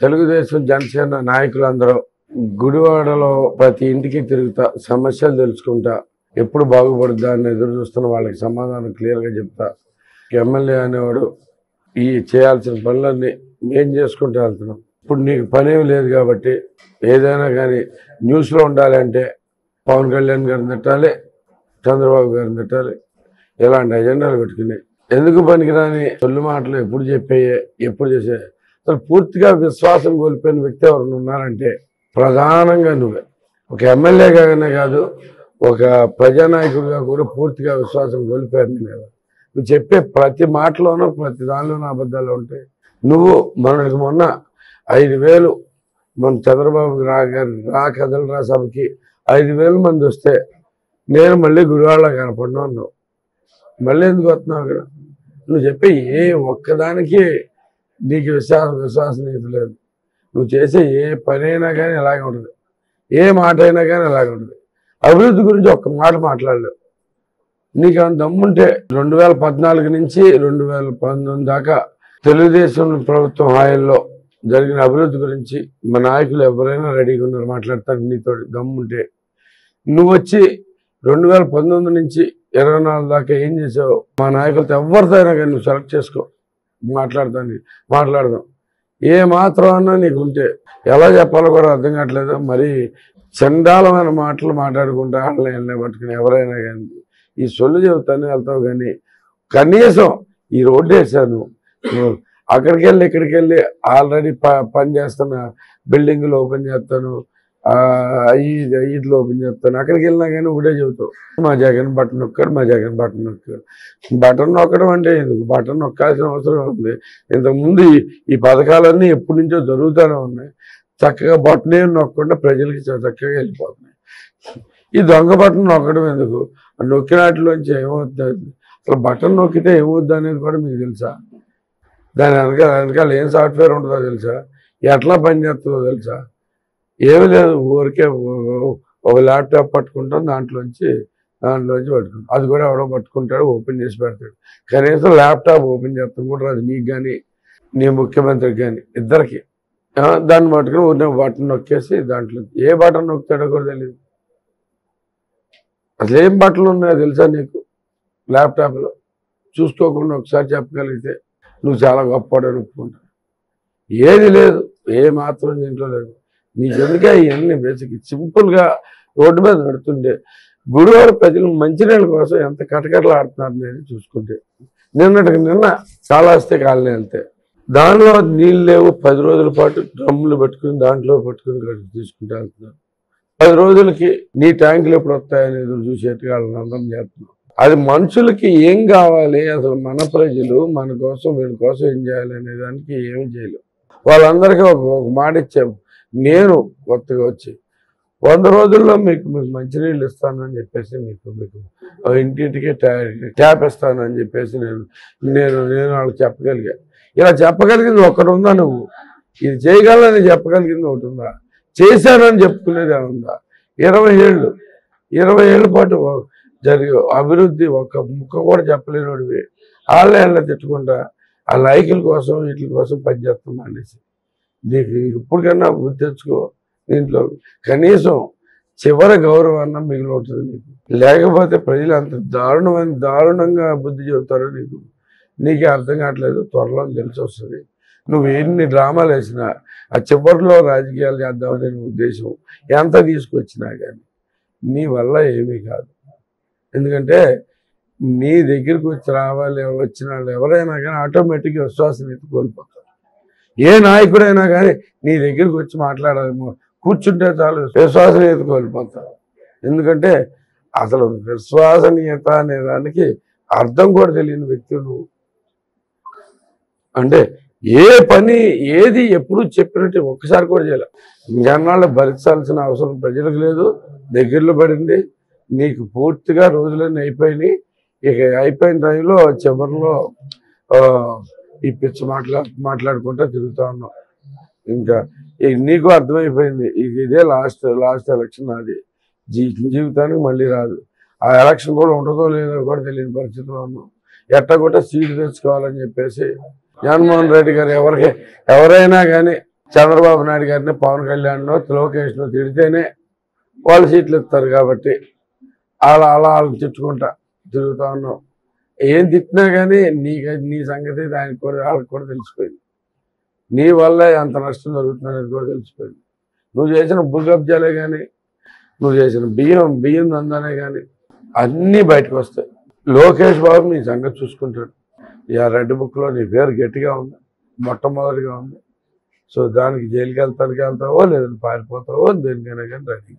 తెలుగుదేశం జనసేన నాయకులందరూ గుడివాడలో ప్రతి ఇంటికి తిరుగుతా సమస్యలు తెలుసుకుంటా ఎప్పుడు బాగుపడుద్దా అని ఎదురు చూస్తున్న వాళ్ళకి సమాధానం క్లియర్గా చెప్తా. ఎమ్మెల్యే అనేవాడు ఈ చేయాల్సిన పనులన్నీ మేం చేసుకుంటూ వెళ్తున్నాం. ఇప్పుడు నీకు పనేమి లేదు కాబట్టి ఏదైనా కానీ న్యూస్లో ఉండాలంటే పవన్ కళ్యాణ్ గారిని తిట్టాలి చంద్రబాబు గారిని తిట్టాలి ఇలాంటి ఎజెండాలు పెట్టుకుని ఎందుకు పనికిరాని తొలి మాటలు ఎప్పుడు చెప్పేయే ఎప్పుడు చేసే అసలు పూర్తిగా విశ్వాసం కోల్పోయిన వ్యక్తి ఎవరు ఉన్నారంటే ప్రధానంగా నువ్వే. ఒక ఎమ్మెల్యేగానే కాదు ఒక ప్రజానాయకుడిగా కూడా పూర్తిగా విశ్వాసం కోల్పోయారు నీ మీద నువ్వు చెప్పే ప్రతి మాటలోనూ ప్రతి దానిలోనూ అబద్ధాలు ఉంటాయి. నువ్వు మనకి మొన్న ఐదు వేలు మన చంద్రబాబు రా గారి రా కథలు రా సభకి ఐదు వేల మంది వస్తే నేను మళ్ళీ గుడివాళ్ళ కనపడినా అన్నావు. మళ్ళీ ఎందుకు వస్తున్నావు అక్కడ? నువ్వు చెప్పే ఏ ఒక్కదానికి నీకు విశ్వాసం విశ్వసనీయత లేదు. నువ్వు చేసే ఏ పనైనా కానీ ఇలాగే ఉంటుంది. ఏ మాట అయినా కానీ ఇలాగే ఉంటుంది. అభివృద్ధి గురించి ఒక్క మాట మాట్లాడలేవు. నీకు అంత దమ్ముంటే రెండు వేల పద్నాలుగు నుంచి రెండు వేల పంతొమ్మిది దాకా తెలుగుదేశం ప్రభుత్వం హాయంలో జరిగిన అభివృద్ధి గురించి మా నాయకులు ఎవరైనా రెడీగా ఉన్నారు మాట్లాడతారు. నీతో దమ్ముంటే నువ్వు వచ్చి రెండు వేల పంతొమ్మిది నుంచి ఇరవై నాలుగు దాకా ఏం చేసావు మా నాయకులతో ఎవరితో అయినా కానీ నువ్వు సెలెక్ట్ చేసుకో. మాట్లాడుతుంది. మాట్లాడదాం. ఏ మాత్రం అన్నా నీకు ఉంటే ఎలా చెప్పాలో కూడా అర్థం కావట్లేదు? మరి చండాలమైన మాటలు మాట్లాడుకుంటా వాళ్ళని పట్టుకుని ఎవరైనా కానీ ఈ సొల్లు చెబుతానే వెళ్తావు కానీ కనీసం ఈ రోడ్డు వేసాను అక్కడికి వెళ్ళి ఇక్కడికి వెళ్ళి ఆల్రెడీ ప పని చేస్తున్న బిల్డింగ్లు ఓపెన్ చేస్తాను. ఇట్లు ఓపెన్ చేస్తాను అక్కడికి వెళ్ళినా కానీ ఒకటే చెబుతావు. మా జగన్ బటన్ నొక్కాడు మా జగన్ బటన్ నొక్కాడు. బటన్ నొక్కడం అంటే ఎందుకు? బటన్ నొక్కాల్సిన అవసరం ఉంది. ఇంతకుముందు ఈ- పథకాలన్నీ ఎప్పటి నుంచో జరుగుతూనే ఉన్నాయి. చక్కగా బటనే నొక్కకుండా ప్రజలకి చ- చక్కగా వెళ్ళిపోతున్నాయి. ఈ దొంగ బటన్ నొక్కడం ఎందుకు? నొక్కినాటిలోంచి ఏమవుతుంది అసలు బటన్ నొక్కితే ఏమవుద్ది అనేది కూడా మీకు తెలుసా? దాని వెనకాల వెనకాల ఏం సాఫ్ట్వేర్ ఉంటుందో తెలుసా? ఎట్లా పనిచేస్తుందో తెలుసా? ఏమీ లేదు ఊరికే ఒక ల్యాప్టాప్ పట్టుకుంటాం దాంట్లోంచి దాంట్లోంచి పట్టుకుంటాం. అది కూడా ఎవడో పట్టుకుంటాడు ఓపెన్ చేసి పెడతాడు. కనీసం ల్యాప్టాప్ ఓపెన్ చేస్తాం కూడా అది నీకు కానీ నీ ముఖ్యమంత్రికి కానీ ఇద్దరికి. దాన్ని పట్టుకుని ఉన్న బటన్ నొక్కేసి దాంట్లో ఏ బటన్ నొక్కుతాడో కూడా తెలియదు అసలు ఏం బట్టలు ఉన్నాయో తెలుసా నీకు? ల్యాప్టాప్లో. చూసుకోకుండా ఒకసారి చెప్పగలిగితే నువ్వు చాలా గొప్పవాడు అనుకుంటా ఏది లేదు ఏ మాత్రం దీంట్లో లేదు. నీకెందుకే ఇవన్నీ బేసిక్ సింపుల్గా రోడ్డు మీద నడుతుండే గురువారు ప్రజలు మంచినీళ్ళ కోసం ఎంత కటకటలు ఆడుతున్నారు అనేది చూసుకుంటే. నిన్నటికి నిన్న కాలాస్తే కాలనీ వెళ్తే దానిలో నీళ్ళు లేవు. పది రోజుల పాటు డ్రమ్ములు పెట్టుకుని దాంట్లో పెట్టుకుని గడిపి తీసుకుంటూ వెళ్తున్నారు. పది రోజులకి నీ ట్యాంకులు ఎప్పుడు వస్తాయని ఎదురు వాళ్ళని అందరం చేస్తున్నాం. అది మనుషులకి ఏం కావాలి? అసలు మన ప్రజలు మన కోసం వీళ్ళ కోసం ఏం చేయాలి అనే దానికి ఏమి చేయలేం. వాళ్ళందరికీ ఒక ఒక మాట ఇచ్చాము నేను కొత్తగా వచ్చి వంద రోజుల్లో మీకు మీకు మంచినీళ్ళు ఇస్తానని చెప్పేసి మీకు మీకు ఇంటింటికి ట్యాప్ ఇస్తానని చెప్పేసి నేను నేను నేను వాళ్ళకి చెప్పగలిగా. ఇలా చెప్పగలిగింది ఒకటి ఉందా నువ్వు? ఇది చేయగలని చెప్పగలిగింది ఒకటి ఉందా చేశానని చెప్పుకునేది ఏముందా? ఇరవై ఏళ్ళు ఇరవై ఏళ్ళ పాటు జరిగే అభివృద్ధి ఒక్క ముక్క కూడా చెప్పలేనివి ఆన్లైన్లో తిట్టుకుంటా ఆ లైకుల కోసం వీటి కోసం పనిచేస్తాం అనేసి. నీకు ఇప్పటికన్నా బుద్ధి తెచ్చుకో దీంట్లో. కనీసం చివరి గౌరవాన్న మిగిలి ఉంటుంది నీకు. లేకపోతే ప్రజలు అంత దారుణమైన దారుణంగా బుద్ధి చెబుతారో నీకు. నీకే అర్థం కావట్లేదు త్వరలో తెలిసి వస్తుంది. నువ్వు ఎన్ని డ్రామాలు వేసినా ఆ చివరిలో రాజకీయాలు చేద్దామనే ఉద్దేశం ఎంత తీసుకొచ్చినా కానీ నీ వల్ల ఏమీ కాదు. ఎందుకంటే నీ దగ్గరికి వచ్చి రావాలి వచ్చిన వాళ్ళు ఎవరైనా కానీ ఆటోమేటిక్గా విశ్వాసం కోల్పోతారు ఏ నాయకుడైనా కానీ నీ దగ్గరికి వచ్చి మాట్లాడాలి. కూర్చుంటే చాలు. విశ్వాసనీయత కోల్పోతారు ఎందుకంటే అసలు విశ్వాసనీయత అనే దానికి అర్థం కూడా తెలియని వ్యక్తి నువ్వు. అంటే ఏ పని ఏది ఎప్పుడు చెప్పినట్టు ఒక్కసారి కూడా చేయాలి. జనాలు భరించాల్సిన అవసరం ప్రజలకు లేదు దగ్గరలో పడింది. నీకు పూర్తిగా రోజులన్నీ అయిపోయినాయి. ఇక అయిపోయిన టైంలో చివరిలో ఈ పిచ్చి మాట్లా మాట్లాడుకుంటూ తిరుగుతూ ఉన్నాం. ఇంకా ఇక నీకు అర్థమైపోయింది. ఇక ఇదే లాస్ట్ లాస్ట్ ఎలక్షన్ అది జీ జీవితానికి మళ్ళీ రాదు. ఆ ఎలక్షన్ కూడా ఉంటుందో లేదో కూడా తెలియని పరిస్థితిలో ఉన్నాం. ఎట్టగొట్ట సీట్ తెచ్చుకోవాలని చెప్పేసి జగన్మోహన్ రెడ్డి గారు ఎవరికి ఎవరైనా కానీ చంద్రబాబు నాయుడు గారిని పవన్ కళ్యాణ్నో లోకేష్నో తిడితేనే వాళ్ళు సీట్లు ఇస్తారు కాబట్టి అలా అలా వాళ్ళని తిట్టుకుంటా తిరుగుతూ ఉన్నాం. ఏం తిట్టినా కానీ నీకు నీ సంగతి దానికి కూడా వాళ్ళకి కూడా తెలిసిపోయింది. నీ వల్ల ఎంత నష్టం జరుగుతుందనేది కూడా తెలిసిపోయింది. నువ్వు చేసిన భూగబ్జాలే కానీ నువ్వు చేసిన బియ్యం బియ్యం దందానే కానీ అన్నీ బయటకు వస్తాయి. లోకేష్ బాబు నీ సంగతి చూసుకుంటాడు. ఆ రెడ్ బుక్లో నీ పేరు గట్టిగా ఉంది మొట్టమొదటిగా ఉంది. సో దానికి జైలుకి వెళ్తానికి వెళ్తావో లేదంటే పారిపోతావో దేనికైనా కానీ రెడీ.